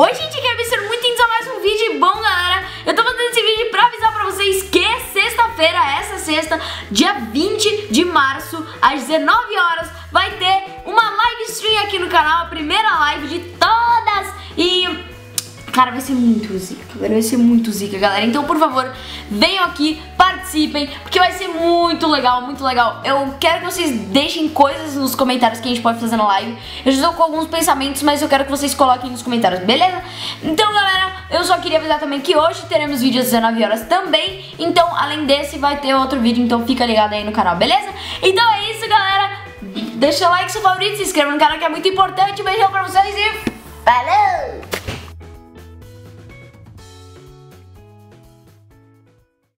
Oi gente, aqui é sejam muito a mais um vídeo. Bom galera Eu tô fazendo esse vídeo pra avisar pra vocês que sexta-feira, essa sexta, dia 20 de março, às 19 horas Vai ter uma live stream aqui no canal, a primeira live de E Cara, vai ser muito zica, vai ser muito zica, galera. Então, por favor, venham aqui, participem, porque vai ser muito legal, muito legal. Eu quero que vocês deixem coisas nos comentários que a gente pode fazer na live. Eu já estou com alguns pensamentos, mas eu quero que vocês coloquem nos comentários, beleza? Então, galera, eu só queria avisar também que hoje teremos vídeo às 19 horas também. Então, além desse, vai ter outro vídeo, então fica ligado aí no canal, beleza? Então é isso, galera. Deixa o like, seu favorito, se inscreva no canal que é muito importante. Beijão pra vocês e falou!